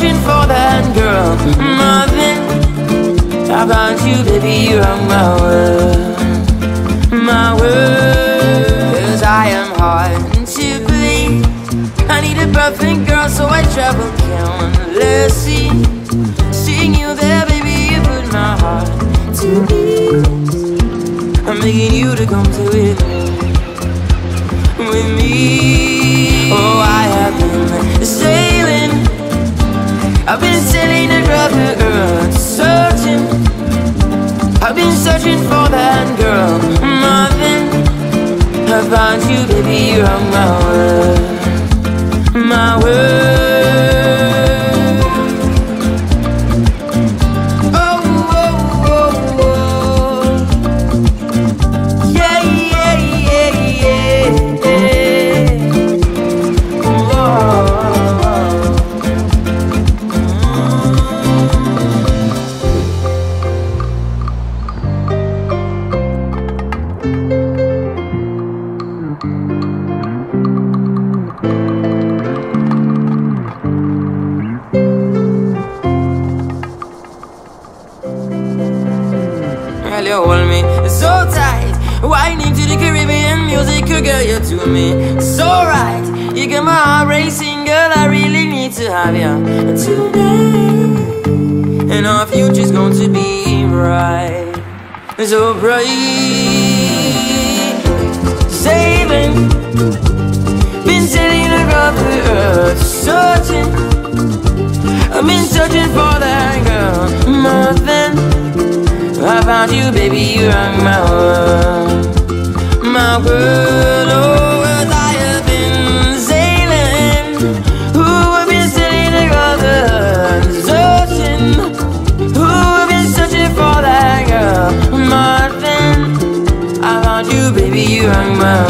Searching for that girl, Marvin. I found you, baby, you are my world, my world. Cause I am hard to please. I need a perfect girl, so I travel countlessly. Seeing you there, baby, you put my heart to ease. I'm begging you to come to with me, with me. Baby, you're my world, my world. Girl, you hold me so tight. Whining to the Caribbean music, girl, you to me so right. You get my heart racing, girl. I really need to have you tonight. And our future's going to be bright, so bright. Sailing, been sailing across the earth, searching. I've been searching for that girl, nothing. I found you, baby, you rang my world. My world, oh, world, I have been sailing. Who have been sailing across the ocean? Who have been searching for that girl? Martin, I found you, baby, you rang my world.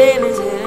damage